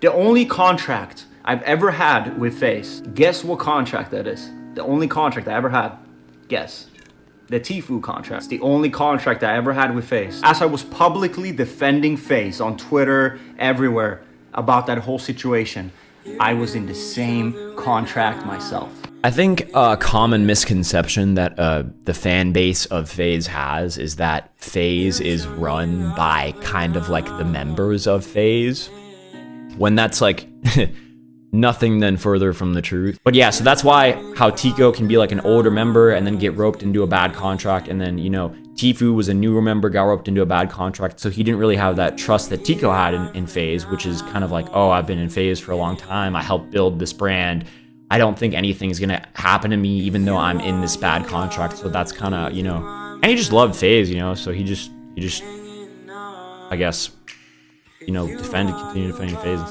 The only contract I've ever had with FaZe, guess what contract that is? The only contract I ever had. Guess. The Tfue contract. It's the only contract I ever had with FaZe. As I was publicly defending FaZe on Twitter, everywhere, about that whole situation, I was in the same contract myself. I think a common misconception that uh, the fan base of FaZe has is that FaZe is run by kind of like the members of FaZe, when that's like nothing then further from the truth. But yeah, so that's why how Teeqo can be like an older member and then get roped into a bad contract, and then you know Tfue was a newer member, got roped into a bad contract, so he didn't really have that trust that Teeqo had in, in FaZe, which is kind of like, oh, I've been in FaZe for a long time, I helped build this brand. I don't think anything's gonna happen to me, even though I'm in this bad contract. So that's kind of, you know, and he just loved FaZe, you know. So he just, he just, I guess, you know, defend, continue defending FaZe.